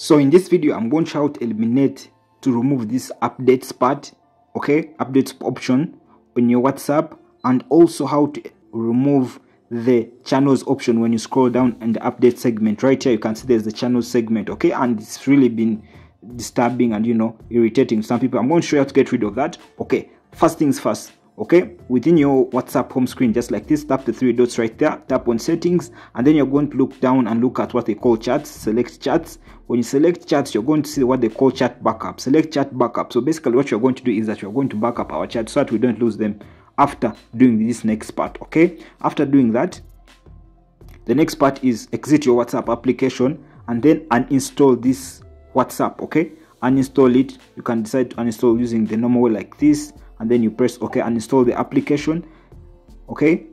so in this video i'm going to how to eliminate to remove this updates part okay? Updates option on your whatsapp and also how to remove the channels option when you scroll down in the update segment. Right here you can see there's the channel segment okay? And it's really been disturbing and you know irritating some people. I'm going to show you how to get rid of that okay? First things first okay? Within your whatsapp home screen just like this tap the three dots right there tap on settings and then you're going to look down and look at what they call chats select chats when you select chats you're going to see what they call chat backup select chat backup. So basically what you're going to do is that you're going to back up our chat so that we don't lose them after doing this next part okay? After doing that the next part is exit your whatsapp application and then uninstall this whatsapp okay? Uninstall it. You can decide to uninstall using the normal way like this and then you press ok and install the application okay?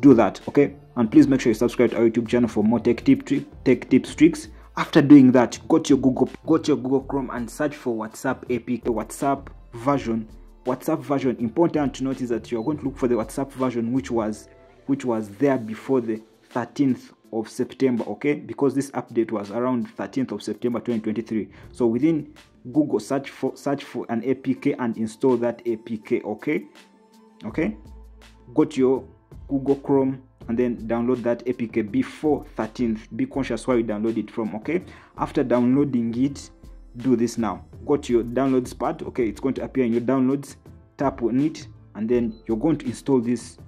Do that okay? And please make sure you subscribe to our youtube channel for more tech tip tech tips tricks. After doing that go to your google go to your google chrome and search for whatsapp apk whatsapp version. Whatsapp version important to note is that you're going to look for the whatsapp version which was which was there before the 13th of September, okay? Because this update was around 13th of September 2023. So within Google, search for search for an APK and install that APK, okay? Okay? Go to your Google Chrome and then download that APK before 13th. Be conscious where you download it from, okay? After downloading it, do this now. Go to your downloads part, okay? It's going to appear in your downloads. Tap on it and then you're going to install this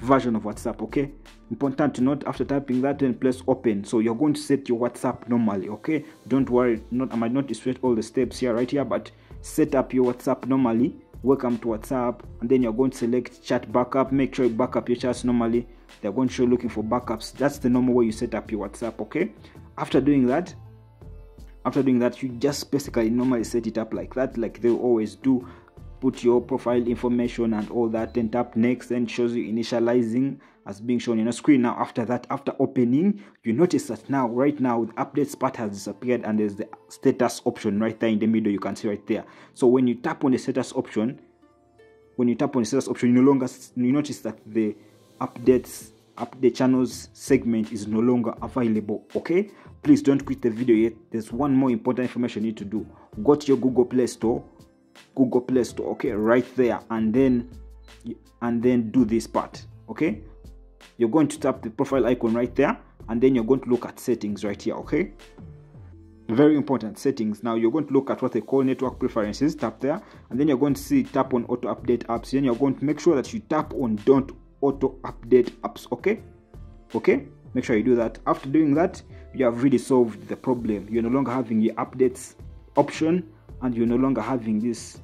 version of WhatsApp, okay? Important to note after typing that then press open. So you're going to set your whatsapp normally okay? Don't worry not i might not illustrate all the steps here right here but set up your whatsapp normally. Welcome to whatsapp. And then you're going to select chat backup. Make sure you back up your chats normally. They're going to show looking for backups. That's the normal way you set up your whatsapp okay? After doing that after doing that you just basically normally set it up like that like they always do put your profile information and all that then tap next and shows you initializing as being shown in a screen. Now after that after opening you notice that now right now the updates part has disappeared and there's the status option right there in the middle. You can see right there. So when you tap on the status option when you tap on the status option you no longer you notice that the updates update channels segment is no longer available okay? Please don't quit the video yet. There's one more important information you need to do. Go to your google play store google play store okay right there and then and then do this part okay? You're going to tap the profile icon right there and then you're going to look at settings right here okay? Very important settings. Now you're going to look at what they call network preferences tap there and then you're going to see tap on auto update apps. Then you're going to make sure that you tap on don't auto update apps okay? Okay? Make sure you do that. After doing that you have really solved the problem. You're no longer having your updates option and you're no longer having this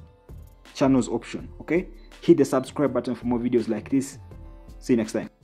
channels option okay? Hit the subscribe button for more videos like this. See you next time